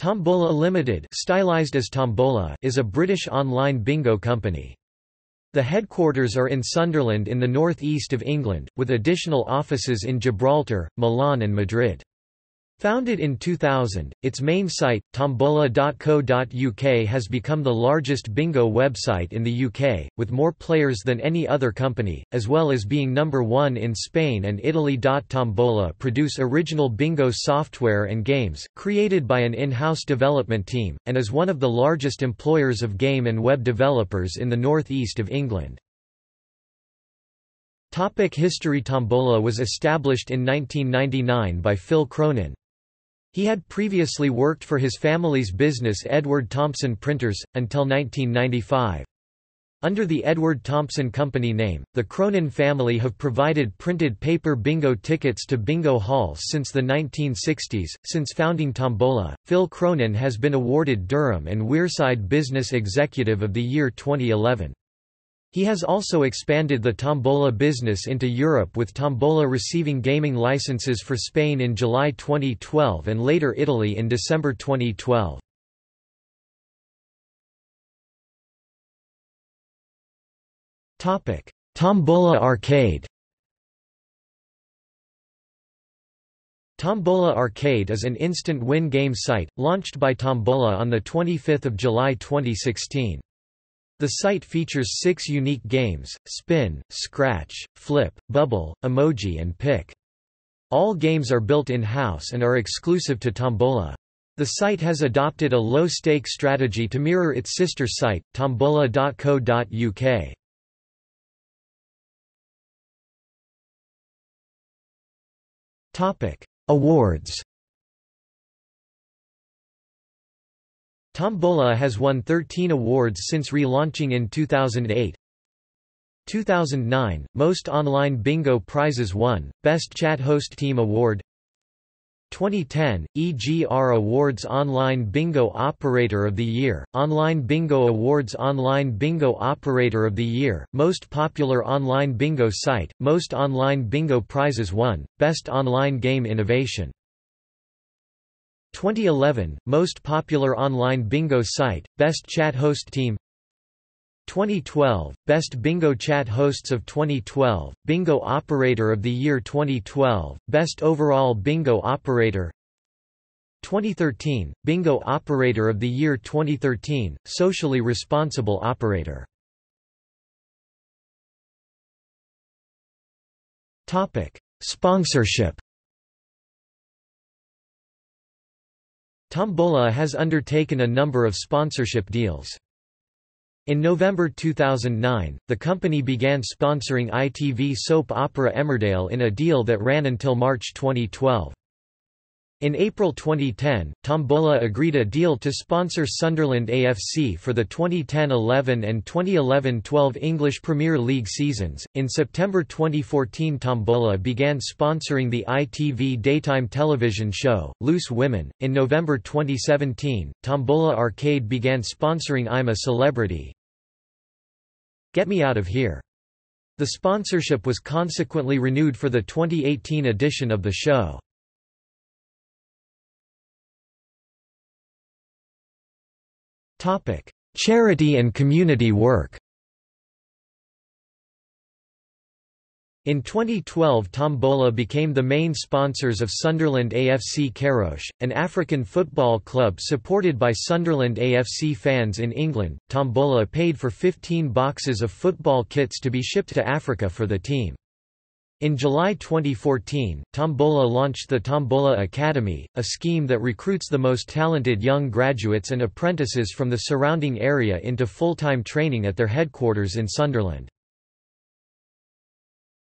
Tombola Limited stylized as Tombola is a British online bingo company. The headquarters are in Sunderland in the north-east of England, with additional offices in Gibraltar, Milan and Madrid. Founded in 2000, its main site, tombola.co.uk has become the largest bingo website in the UK, with more players than any other company, as well as being number one in Spain and Italy. Tombola produce original bingo software and games, created by an in-house development team, and is one of the largest employers of game and web developers in the north-east of England. Topic History Tombola was established in 1999 by Phil Cronin. He had previously worked for his family's business Edward Thompson Printers, until 1995. Under the Edward Thompson Company name, the Cronin family have provided printed paper bingo tickets to bingo halls since the 1960s. Since founding Tombola, Phil Cronin has been awarded Durham and Wearside Business Executive of the Year 2011. He has also expanded the Tombola business into Europe with Tombola receiving gaming licenses for Spain in July 2012 and later Italy in December 2012. Tombola Arcade Tombola Arcade is an instant win game site, launched by Tombola on 25 July 2016. The site features six unique games, Spin, Scratch, Flip, Bubble, Emoji and Pick. All games are built in-house and are exclusive to Tombola. The site has adopted a low-stake strategy to mirror its sister site, tombola.co.uk. Awards Tombola has won 13 awards since relaunching in 2008. 2009, Most Online Bingo Prizes won, Best Chat Host Team Award 2010, EGR Awards Online Bingo Operator of the Year, Online Bingo Awards Online Bingo Operator of the Year, Most Popular Online Bingo Site, Most Online Bingo Prizes won, Best Online Game Innovation 2011, Most Popular Online Bingo Site, Best Chat Host Team. 2012, Best Bingo Chat Hosts of 2012, Bingo Operator of the Year 2012, Best Overall Bingo Operator. 2013, Bingo Operator of the Year 2013, Socially Responsible Operator. Sponsorship Tombola has undertaken a number of sponsorship deals. In November 2009, the company began sponsoring ITV soap opera Emmerdale in a deal that ran until March 2012. In April 2010, Tombola agreed a deal to sponsor Sunderland AFC for the 2010-11 and 2011-12 English Premier League seasons. In September 2014, Tombola began sponsoring the ITV daytime television show Loose Women. In November 2017, Tombola Arcade began sponsoring I'm a Celebrity. Get Me Out of Here. The sponsorship was consequently renewed for the 2018 edition of the show. Topic: Charity and community work. In 2012 Tombola became the main sponsors of Sunderland AFC Queiroz, an African football club supported by Sunderland AFC fans in England. Tombola paid for 15 boxes of football kits to be shipped to Africa for the team. In July 2014, Tombola launched the Tombola Academy, a scheme that recruits the most talented young graduates and apprentices from the surrounding area into full-time training at their headquarters in Sunderland.